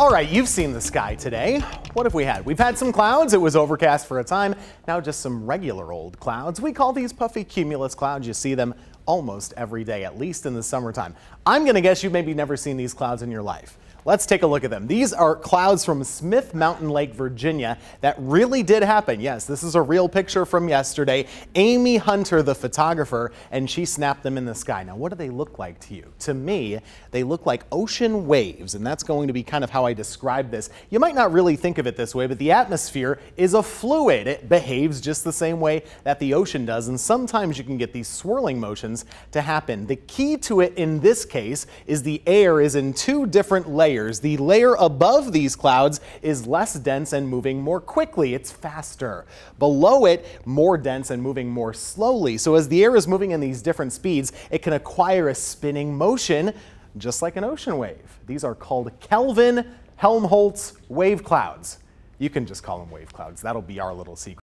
All right, you've seen the sky today. What have we had? We've had some clouds. It was overcast for a time. Now just some regular old clouds. We call these puffy cumulus clouds. You see them almost every day, at least in the summertime. I'm going to guess you've maybe never seen these clouds in your life. Let's take a look at them. These are clouds from Smith Mountain Lake, Virginia. That really did happen. Yes, this is a real picture from yesterday. Amy Hunter, the photographer, and she snapped them in the sky. Now, what do they look like to you? To me, they look like ocean waves, and that's going to be kind of how I describe this. You might not really think of it this way, but the atmosphere is a fluid. It behaves just the same way that the ocean does, and sometimes you can get these swirling motions to happen. The key to it in this case is the air is in two different layers layers. The layer above these clouds is less dense and moving more quickly. It's faster. Below it, more dense and moving more slowly. So as the air is moving in these different speeds, it can acquire a spinning motion just like an ocean wave. These are called Kelvin Helmholtz wave clouds. You can just call them wave clouds. That'll be our little secret.